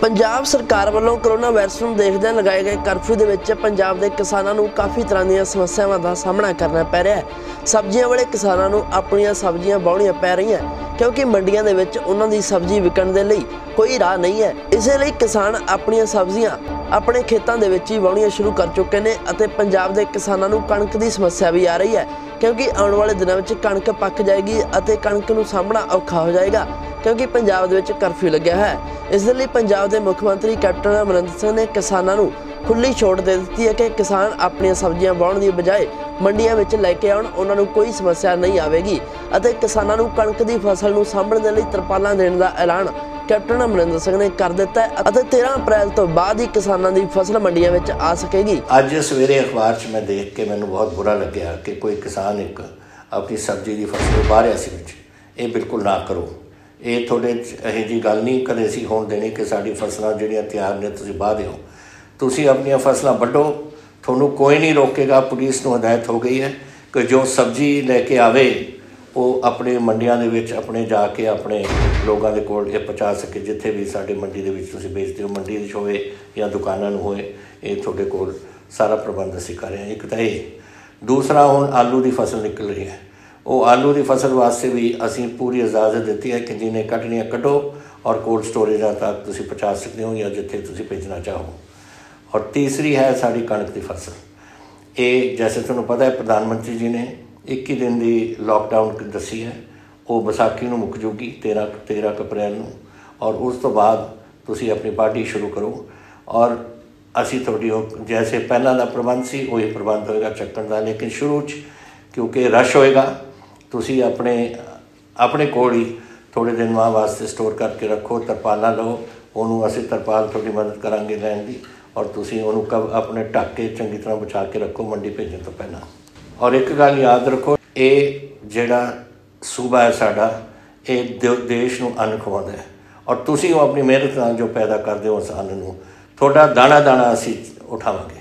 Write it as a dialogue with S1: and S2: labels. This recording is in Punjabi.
S1: ਪੰਜਾਬ ਸਰਕਾਰ ਵੱਲੋਂ ਕਰੋਨਾ ਵਾਇਰਸ ਨੂੰ ਦੇਖਦਿਆਂ ਲਗਾਏ ਗਏ ਕਰਫਿਊ ਦੇ ਵਿੱਚ ਪੰਜਾਬ ਦੇ ਕਿਸਾਨਾਂ ਨੂੰ ਕਾਫੀ ਤਰ੍ਹਾਂ ਦੀਆਂ ਸਮੱਸਿਆਵਾਂ ਦਾ ਸਾਹਮਣਾ ਕਰਨਾ ਪੈ ਰਿਹਾ ਹੈ। ਸਬਜ਼ੀਆਂ ਵਾਲੇ ਕਿਸਾਨਾਂ ਨੂੰ ਆਪਣੀਆਂ ਸਬਜ਼ੀਆਂ ਵਾਹੁਣੀਆਂ ਪੈ ਰਹੀਆਂ, ਕਿਉਂਕਿ ਮੰਡੀਆਂ ਦੇ ਵਿੱਚ ਉਹਨਾਂ ਦੀ ਸਬਜ਼ੀ ਵਿਕਣ ਦੇ ਲਈ ਕੋਈ ਰਾਹ ਨਹੀਂ ਹੈ। ਇਸੇ ਲਈ ਕਿਸਾਨ ਆਪਣੀਆਂ ਸਬਜ਼ੀਆਂ ਆਪਣੇ ਖੇਤਾਂ ਦੇ ਵਿੱਚ ਹੀ ਵਾਹੁਣੀਆਂ ਸ਼ੁਰੂ ਕਰ ਚੁੱਕੇ ਨੇ ਅਤੇ ਪੰਜਾਬ ਦੇ ਕਿਸਾਨਾਂ ਨੂੰ ਕਣਕ ਦੀ ਸਮੱਸਿਆ ਵੀ ਆ ਰਹੀ ਹੈ, ਕਿਉਂਕਿ ਆਉਣ ਵਾਲੇ ਦਿਨਾਂ ਵਿੱਚ ਕਣਕ ਪੱਕ ਜਾਏਗੀ ਅਤੇ ਕਣਕ ਨੂੰ ਸਾਂਭਣਾ ਔਖਾ ਹੋ ਜਾਏਗਾ, ਕਿਉਂਕਿ ਪੰਜਾਬ ਦੇ ਵਿੱਚ ਕਰਫਿਊ ਲੱਗਿਆ ਹੈ। ਇਸ ਦੇ ਲਈ ਪੰਜਾਬ ਦੇ ਮੁੱਖ ਮੰਤਰੀ ਕੈਪਟਨ ਅਮਰਿੰਦਰ ਸਿੰਘ ਨੇ ਕਿਸਾਨਾਂ ਨੂੰ ਖੁੱਲੀ ਛੋਟ ਦੇ ਦਿੱਤੀ ਹੈ ਕਿ ਕਿਸਾਨ ਆਪਣੀਆਂ ਸਬਜ਼ੀਆਂ ਵਾਹੁਣ ਦੀ ਬਜਾਏ ਮੰਡੀਆਂ ਵਿੱਚ ਲੈ ਕੇ ਆਉਣ, ਉਹਨਾਂ ਨੂੰ ਕੋਈ ਸਮੱਸਿਆ ਨਹੀਂ ਆਵੇਗੀ ਅਤੇ ਕਿਸਾਨਾਂ ਨੂੰ ਕਣਕ ਦੀ ਫਸਲ ਨੂੰ ਸਾਂਭਣ ਦੇ ਲਈ ਤਰਪਾਲਾਂ ਦੇਣ ਦਾ ਐਲਾਨ ਕੈਪਟਨ ਅਮਰਿੰਦਰ ਸਿੰਘ ਨੇ ਕਰ ਦਿੱਤਾ ਹੈ ਅਤੇ 13 ਅਪ੍ਰੈਲ ਤੋਂ ਬਾਅਦ ਹੀ ਕਿਸਾਨਾਂ ਦੀ ਫਸਲ ਮੰਡੀਆਂ ਵਿੱਚ ਆ ਸਕੇਗੀ।
S2: ਅੱਜ ਸਵੇਰੇ ਅਖਬਾਰ 'ਚ ਮੈਂ ਦੇਖ ਕੇ ਮੈਨੂੰ ਬਹੁਤ ਬੁਰਾ ਲੱਗਿਆ ਕਿ ਕੋਈ ਕਿਸਾਨ ਇੱਕ ਆਪਣੀ ਸਬਜ਼ੀ ਦੀ ਫਸਲ ਉਭਾਰ ਰਿਹਾ ਸੀ ਵਿੱਚ। ਇਹ ਬਿਲਕੁਲ ਨਾ ਕਰੋ। ਇਹ ਤੁਹਾਡੇ 'ਚ ਇਹੋ ਜੀ ਗੱਲ ਨਹੀਂ ਕਦੇ ਸੀ ਹੋਣ ਦੇਣੀ ਕਿ ਸਾਡੀ ਫਸਲਾਂ ਜਿਹੜੀਆਂ ਤਿਆਰ ਨੇ ਤੁਸੀਂ ਬਾਹ ਦਿਓ। ਤੁਸੀਂ ਆਪਣੀਆਂ ਫਸਲਾਂ ਵੱਢੋ। ਤੁਹਾਨੂੰ ਕੋਈ ਨਹੀਂ ਰੋਕੇਗਾ। ਪੁਲਿਸ ਨੂੰ ਹਦਾਇਤ ਹੋ ਗਈ ਹੈ ਕਿ ਜੋ ਸਬਜ਼ੀ ਲੈ ਕੇ ਆਵੇ ਉਹ ਆਪਣੇ ਮੰਡੀਆਂ ਦੇ ਵਿੱਚ ਆਪਣੇ ਜਾ ਕੇ ਆਪਣੇ ਲੋਕਾਂ ਦੇ ਕੋਲ ਇਹ ਪਹੁੰਚਾ ਸਕੇ, ਜਿੱਥੇ ਵੀ ਸਾਡੇ ਮੰਡੀ ਦੇ ਵਿੱਚ ਤੁਸੀਂ ਵੇਚਦੇ ਹੋ, ਮੰਡੀ ਵਿੱਚ ਹੋਵੇ ਜਾਂ ਦੁਕਾਨਾਂ ਨੂੰ ਹੋਵੇ ਇਹ ਤੁਹਾਡੇ ਕੋਲ ਸਾਰਾ ਪ੍ਰਬੰਧ ਅਸੀਂ ਕਰ ਰਹੇ ਹਾਂ। ਇੱਕ ਤਾਂ ਇਹ। ਦੂਸਰਾ ਹੁਣ ਆਲੂ ਦੀ ਫਸਲ ਨਿਕਲ ਰਹੀ ਹੈ। ਉਹ ਆਲੂ ਦੀ ਫਸਲ ਵਾਸਤੇ ਵੀ ਅਸੀਂ ਪੂਰੀ ਇਜਾਜ਼ਤ ਦਿੱਤੀ ਹੈ ਕਿ ਜਿਹਨੇ ਕੱਢਣੀਆਂ ਕੱਢੋ ਔਰ ਕੋਲਡ ਸਟੋਰੇਜਾਂ ਤੱਕ ਤੁਸੀਂ ਪਹੁੰਚਾ ਸਕਦੇ ਹੋ ਜਾਂ ਜਿੱਥੇ ਤੁਸੀਂ ਭੇਜਣਾ ਚਾਹੋ। ਔਰ ਤੀਸਰੀ ਹੈ ਸਾਡੀ ਕਣਕ ਦੀ ਫਸਲ। ਇਹ ਜੈਸੇ ਤੁਹਾਨੂੰ ਪਤਾ ਹੈ, ਪ੍ਰਧਾਨ ਮੰਤਰੀ ਜੀ ਨੇ 21 ਦਿਨ ਦੀ ਲਾਕਡਾਊਨ ਦੱਸੀ ਹੈ। ਉਹ ਵਿਸਾਖੀ ਨੂੰ ਮੁੱਕ ਜੂਗੀ 13 13 ਅਪ੍ਰੈਲ ਨੂੰ। ਔਰ ਉਸ ਤੋਂ ਬਾਅਦ ਤੁਸੀਂ ਆਪਣੀ ਪਾਰਟੀ ਸ਼ੁਰੂ ਕਰੋ। ਔਰ ਅਸੀਂ ਤੁਹਾਡੀ ਉਹ ਜੈਸੇ ਪਹਿਲਾਂ ਦਾ ਪ੍ਰਬੰਧ ਸੀ, ਉਹੀ ਪ੍ਰਬੰਧ ਹੋਏਗਾ ਚੱਕਣ ਦਾ। ਲੇਕਿਨ ਸ਼ੁਰੂ 'ਚ ਕਿਉਂਕਿ ਰਸ਼ ਹੋਏਗਾ, ਤੁਸੀਂ ਆਪਣੇ ਆਪਣੇ ਕੋਲ ਹੀ ਥੋੜੇ ਦਿਨ ਮਾਂ ਵਾਸਤੇ ਸਟੋਰ ਕਰਕੇ ਰੱਖੋ, ਤਰਪਾਲਾਂ ਲਓ। ਉਹਨੂੰ ਅਸੀਂ ਤਰਪਾਲ ਤੁਹਾਡੀ ਮਦਦ ਕਰਾਂਗੇ ਲੈਣ ਦੀ। ਔਰ ਤੁਸੀਂ ਉਹਨੂੰ ਕਬ ਆਪਣੇ ਢੱਕ ਕੇ ਚੰਗੀ ਤਰ੍ਹਾਂ ਬਚਾ ਕੇ ਰੱਖੋ, ਮੰਡੀ ਭੇਜਣ ਤੋਂ ਪਹਿਲਾਂ। ਔਰ ਇੱਕ ਗੱਲ ਯਾਦ ਰੱਖੋ, ਇਹ ਜਿਹੜਾ ਸੂਬਾ ਹੈ ਸਾਡਾ, ਇਹ ਦੇਸ਼ ਨੂੰ ਅੰਨ ਖਵਾਉਂਦਾ ਹੈ। ਔਰ ਤੁਸੀਂ ਉਹ ਆਪਣੀ ਮਿਹਨਤ ਨਾਲ ਜੋ ਪੈਦਾ ਕਰਦੇ ਹੋ ਉਸ ਅੰਨ ਨੂੰ, ਤੁਹਾਡਾ ਦਾਣਾ ਦਾਣਾ ਅਸੀਂ ਉਠਾਵਾਂਗੇ।